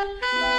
Yeah.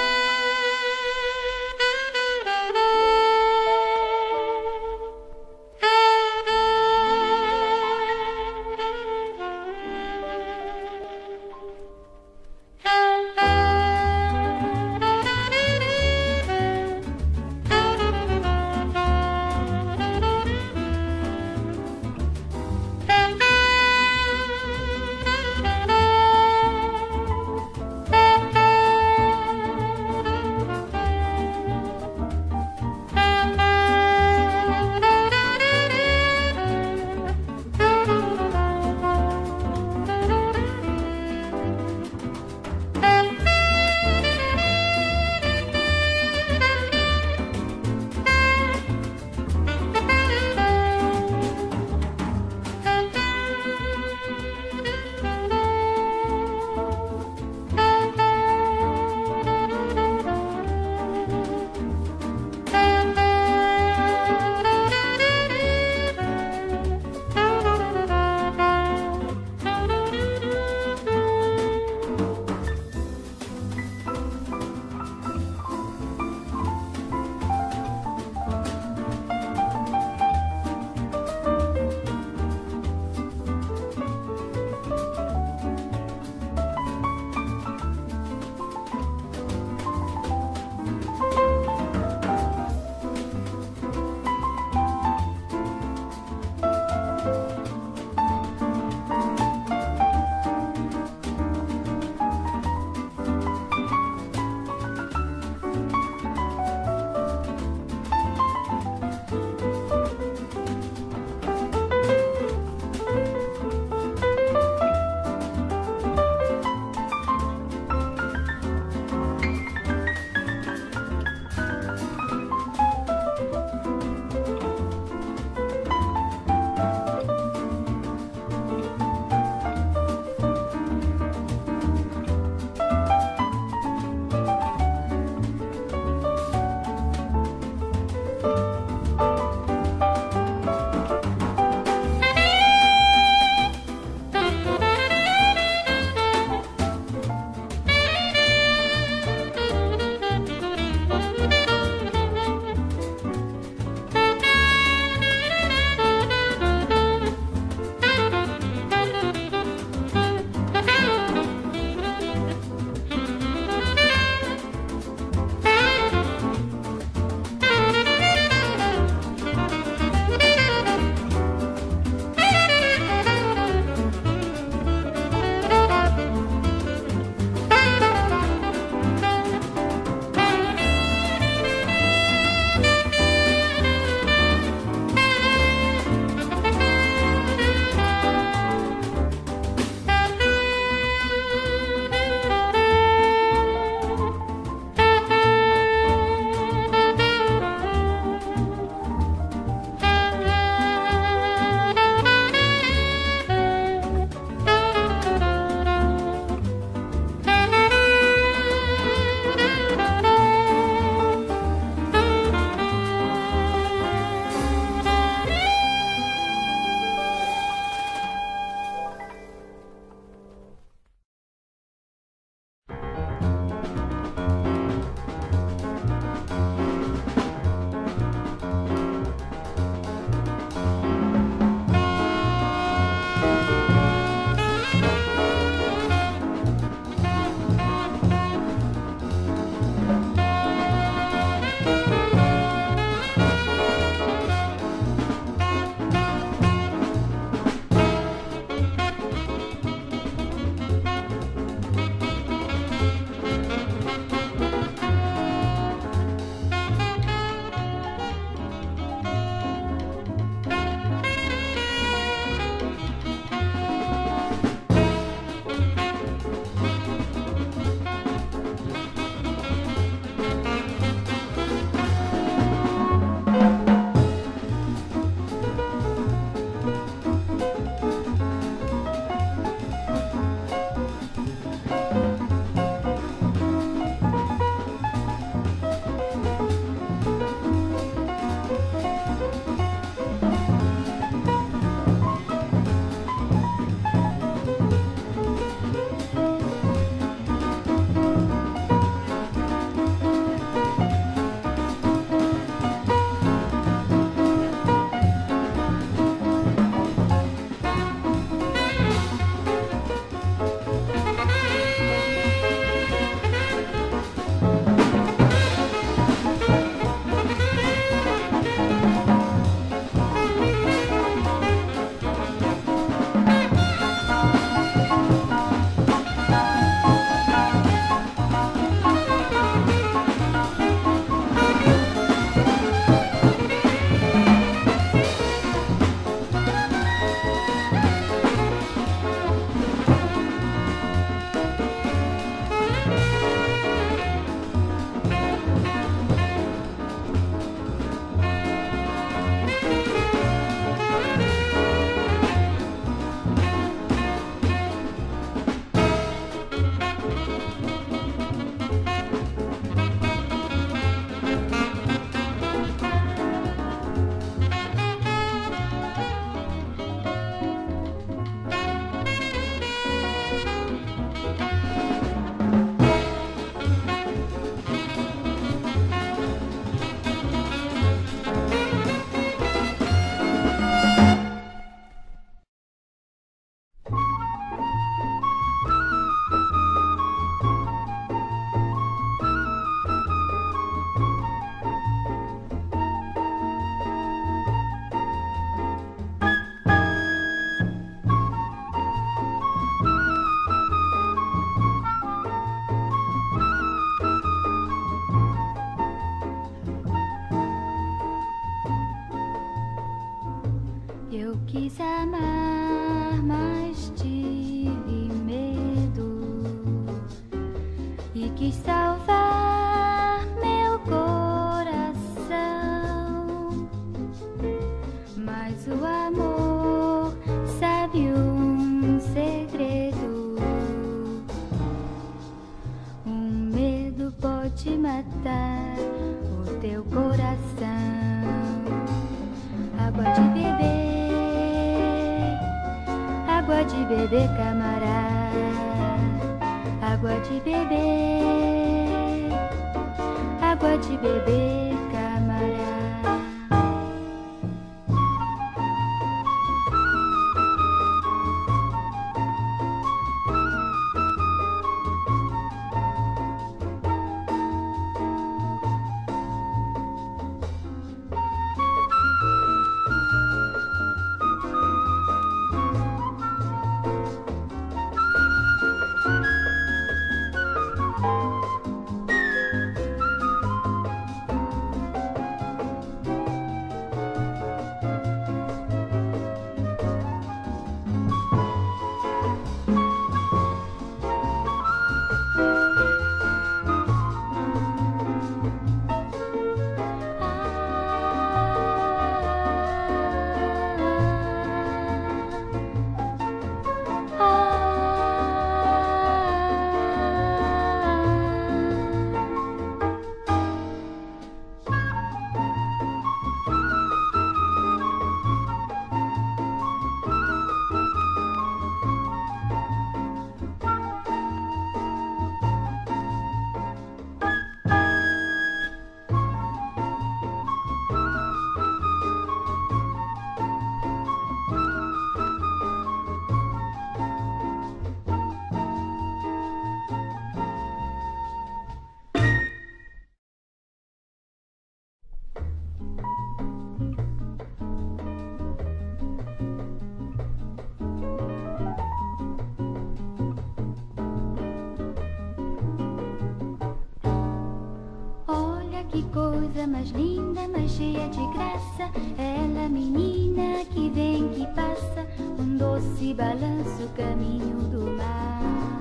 Mais linda, mais cheia de graça. Ela, menina que vem, que passa, um doce balanço, caminho do mar.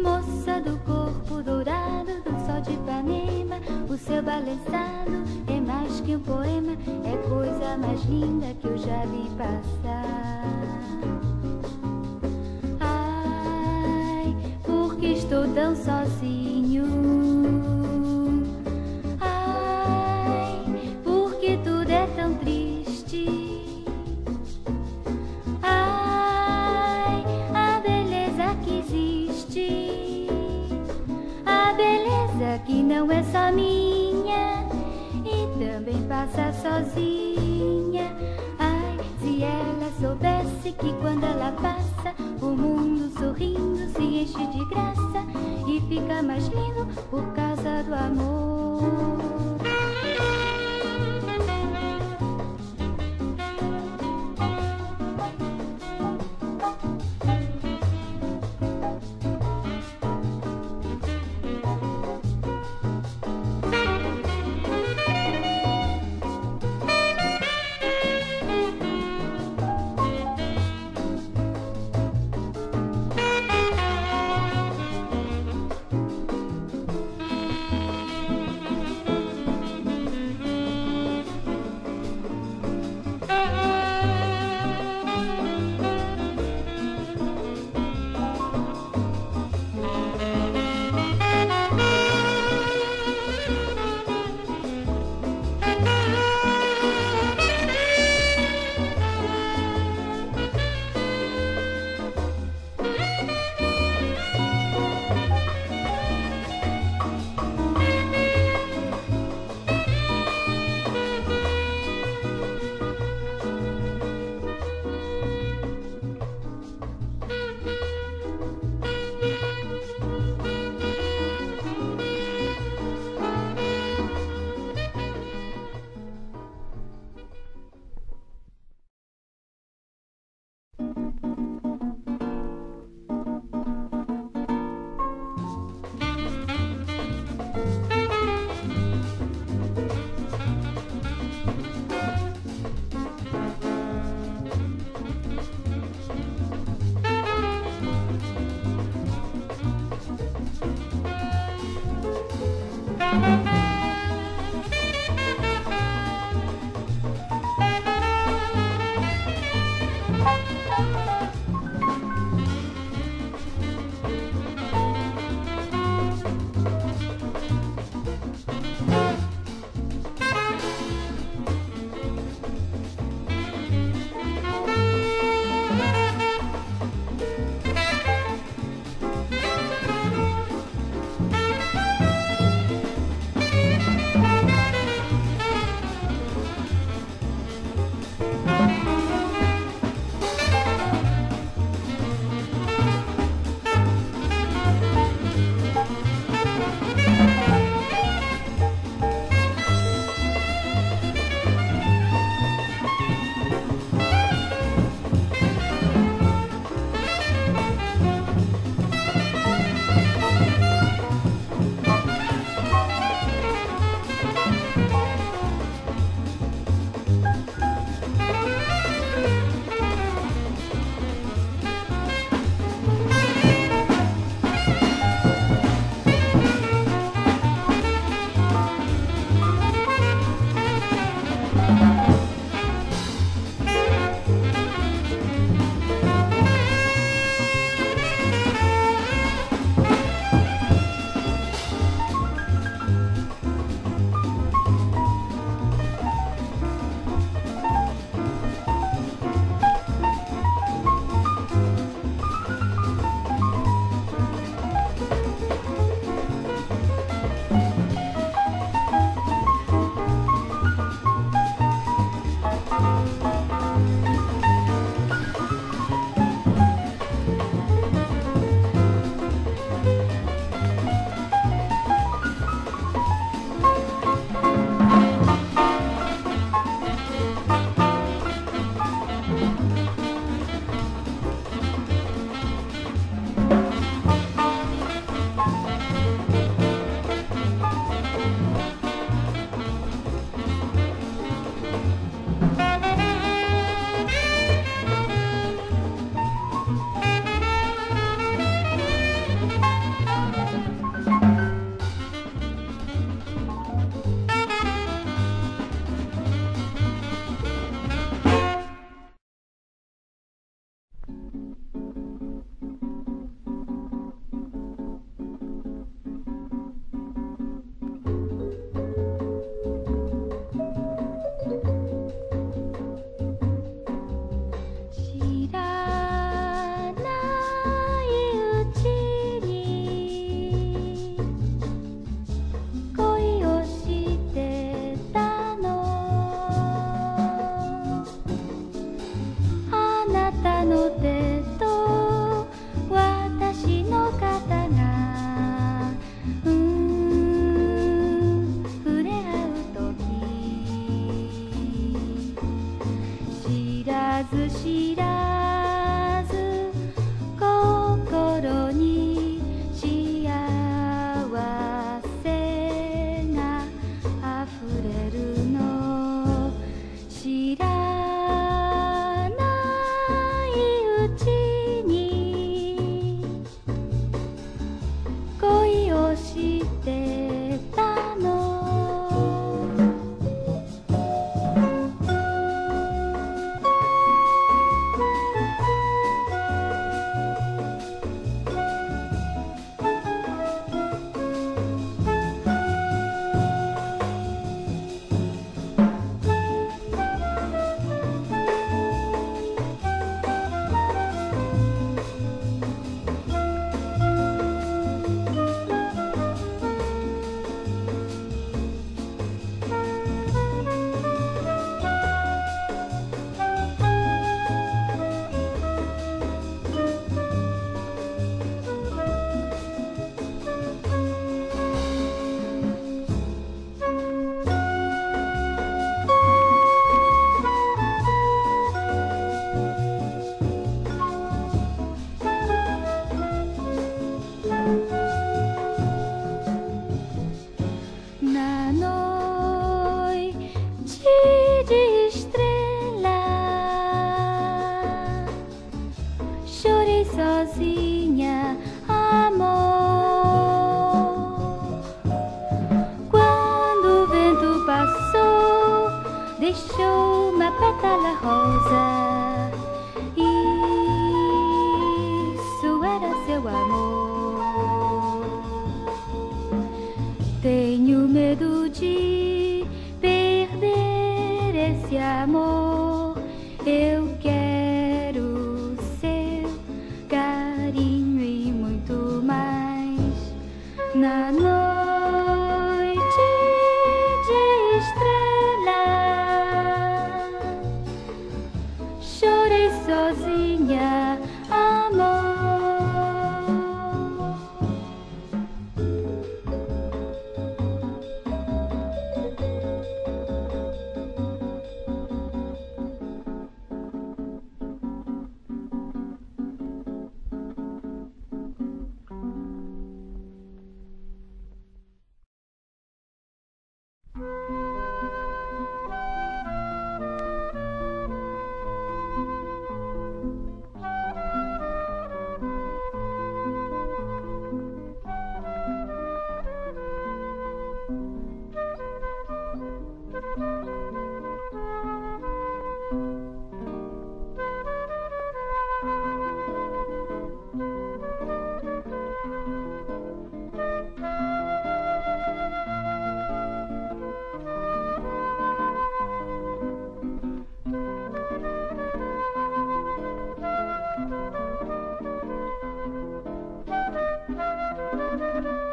Moça do corpo dourado do sol de Ipanema, o seu balançado é mais que um poema, é coisa mais linda que eu já vi passar. Ai, porque estou tão sozinho? Só minha e também passa sozinha. Ai, se ela soubesse que quando ela passa, o mundo sorrindo se enche de graça e fica mais lindo por causa do amor.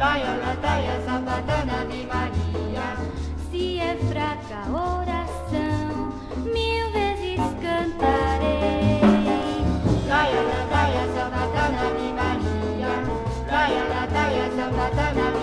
Loyola Daia Sabatana de Maria. Se é fraca a oração, mil vezes cantarei. Loyola Daia Sabatana de Maria. Loyola Daia Sabatana de Maria.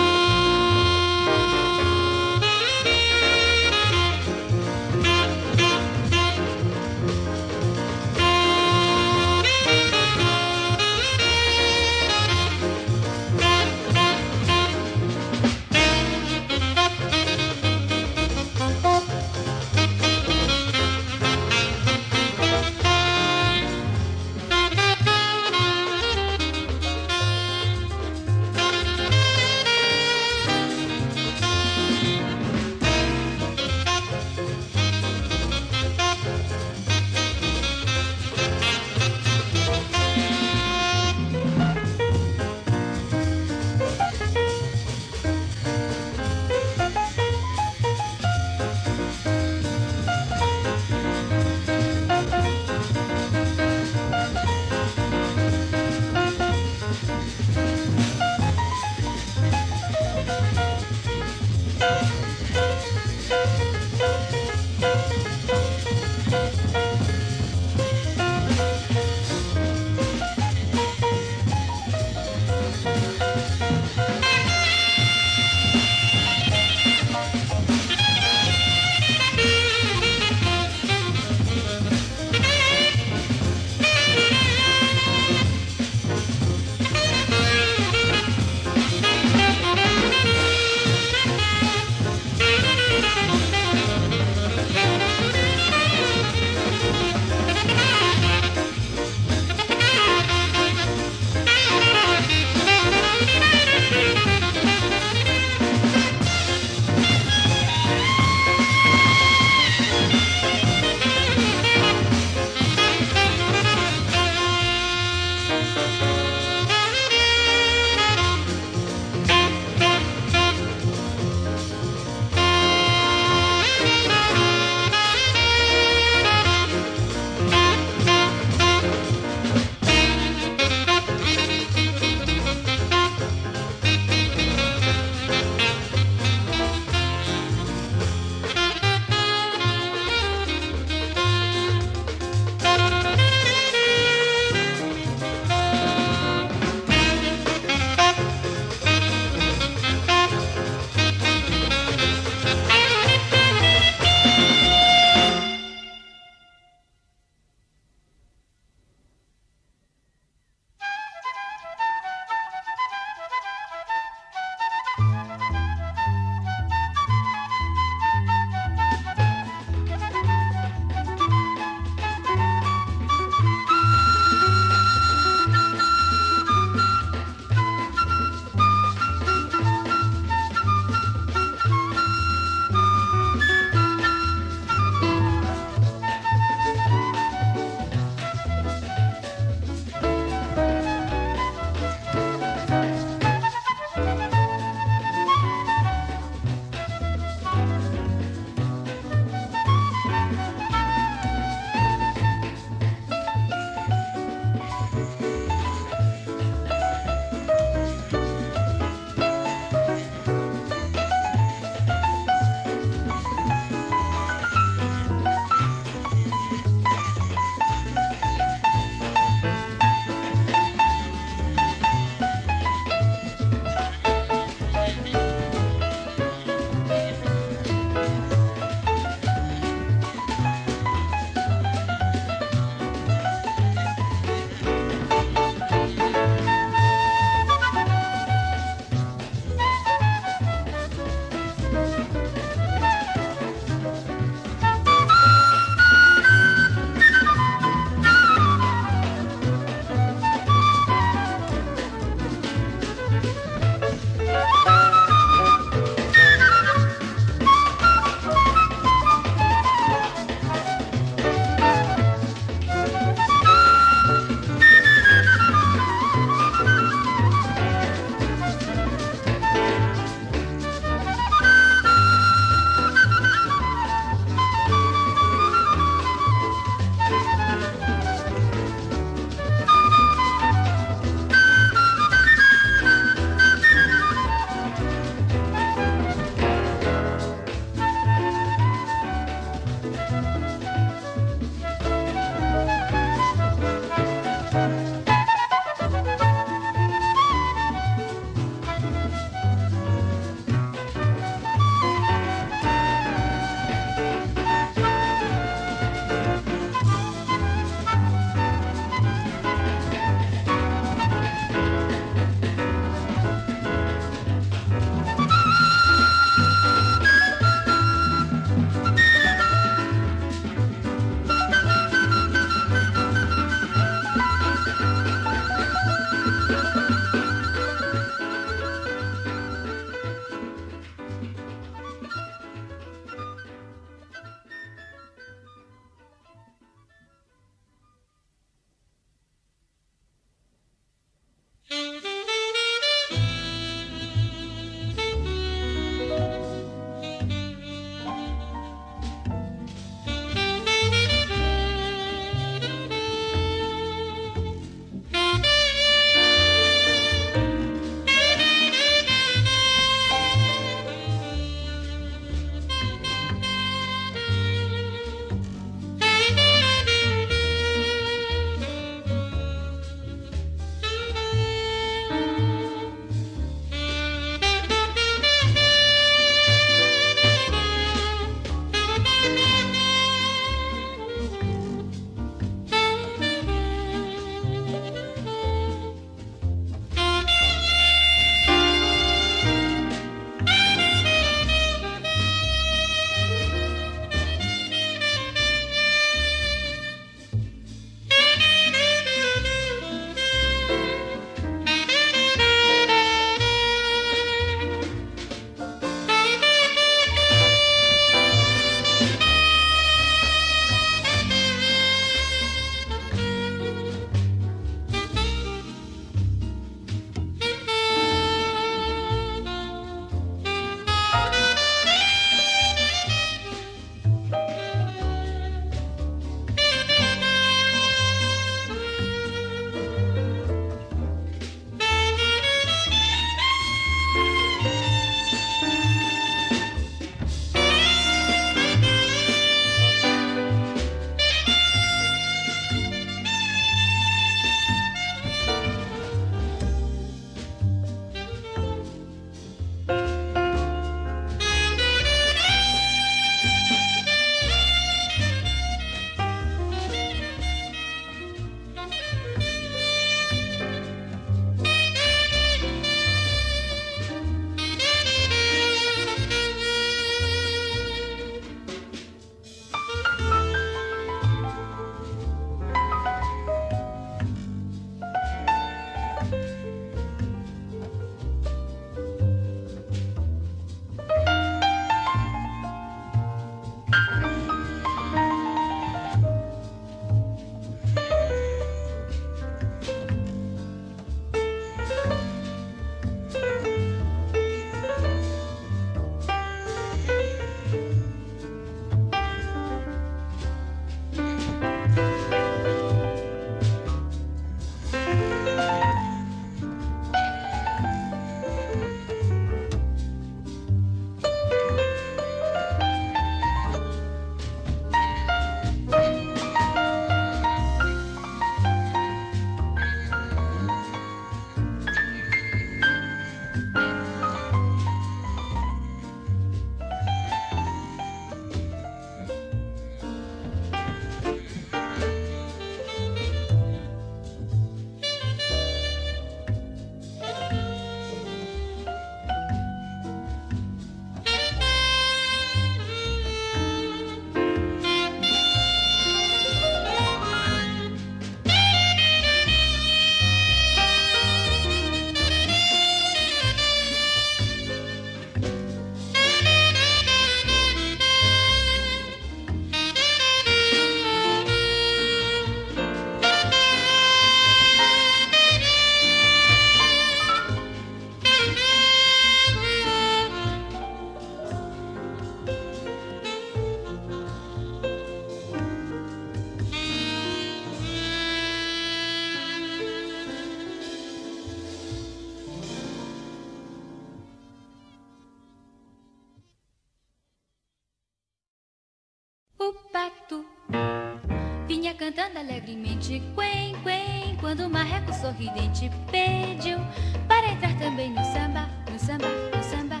Cantando alegremente, quen, quen, quando o marreco sorridente pediu para entrar também no samba, no samba, no samba.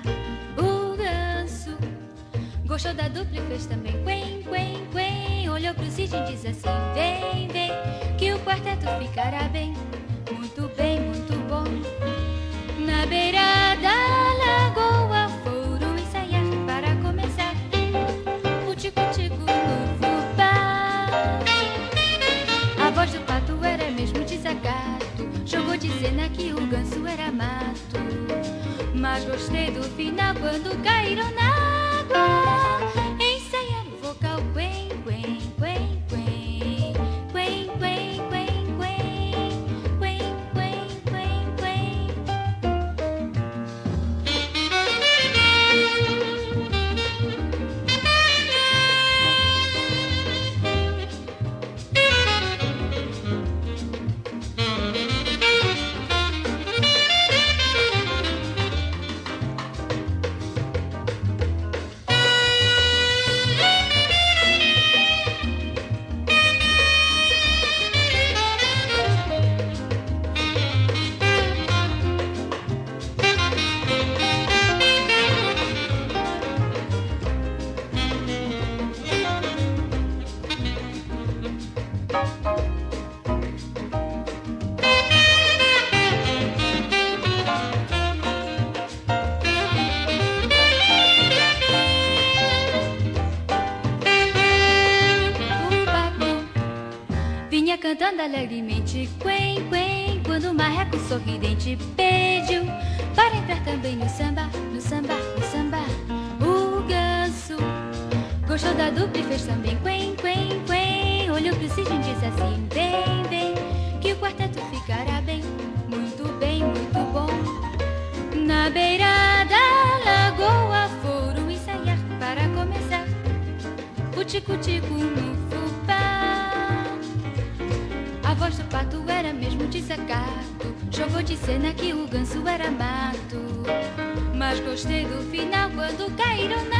O ganso gostou da dupla e fez também quen, quen, quen. Olhou pro Cid e disse assim: Vem, vem, que o quarteto ficará bem, muito bem, muito bom. Na beira Gostei do final quando caíram na de cena que o ganso era mato. Mas gostei do final quando caíram na